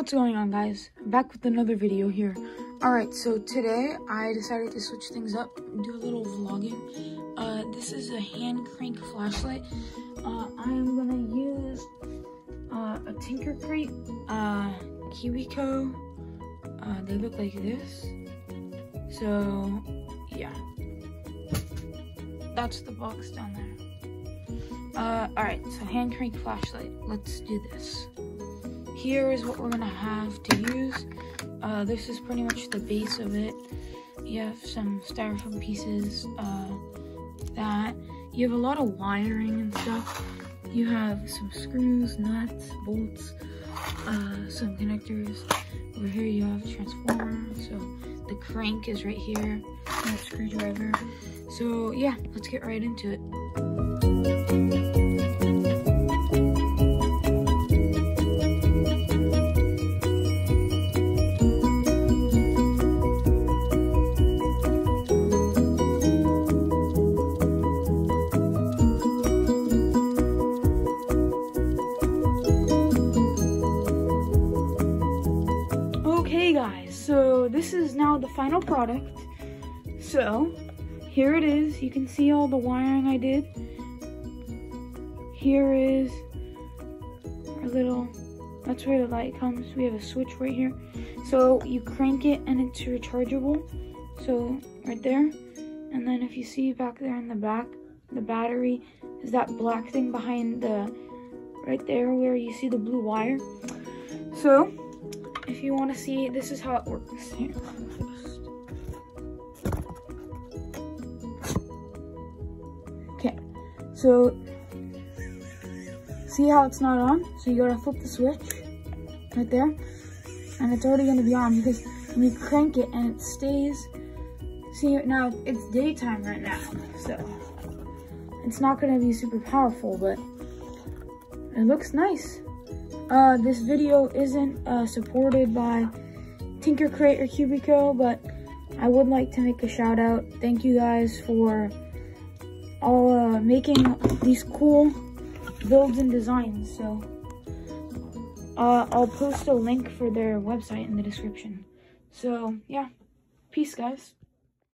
What's going on guys? I'm back with another video here. Alright, so today I decided to switch things up, do a little vlogging. Uh, this is a hand crank flashlight. Uh, I'm gonna use uh, a Tinker Crate, uh, KiwiCo. Uh, they look like this. So, yeah. That's the box down there. Uh, alright, so hand crank flashlight. Let's do this here is what we're gonna have to use. Uh, this is pretty much the base of it. You have some styrofoam pieces, uh, that. You have a lot of wiring and stuff. You have some screws, nuts, bolts, uh, some connectors. Over here you have a transformer, so the crank is right here, and a screwdriver. So yeah, let's get right into it. So this is now the final product. So, here it is. You can see all the wiring I did. Here is our little, that's where the light comes. We have a switch right here. So you crank it and it's rechargeable. So right there. And then if you see back there in the back, the battery is that black thing behind the, right there where you see the blue wire. So if you want to see, this is how it works. Okay, so see how it's not on? So you gotta flip the switch right there, and it's already gonna be on because when you crank it and it stays, see now it's daytime right now, so it's not gonna be super powerful, but it looks nice. Uh, this video isn't uh, supported by Tinker Crate or KiwiCo, but I would like to make a shout out. Thank you guys for all uh, making these cool builds and designs. So uh, I'll post a link for their website in the description. So yeah, peace guys.